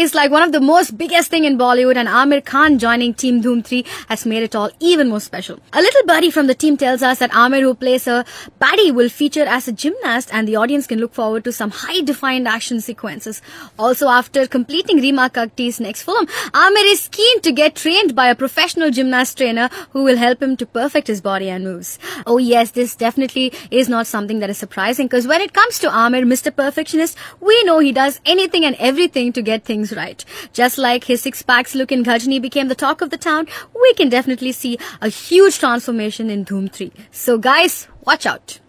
is like one of the most biggest thing in Bollywood and Aamir Khan joining Team Dhoom 3 has made it all even more special. A little buddy from the team tells us that Aamir who plays a baddie will feature as a gymnast and the audience can look forward to some high defined action sequences. Also after completing Reema Kagti's next film, Aamir is keen to get trained by a professional gymnast trainer who will help him to perfect his body and moves. Oh yes, this definitely is not something that is surprising because when it comes to Aamir, Mr. Perfectionist, we know he does anything and everything to get things right. Just like his six packs look in Ghajini became the talk of the town, we can definitely see a huge transformation in Dhoom 3. So guys, watch out.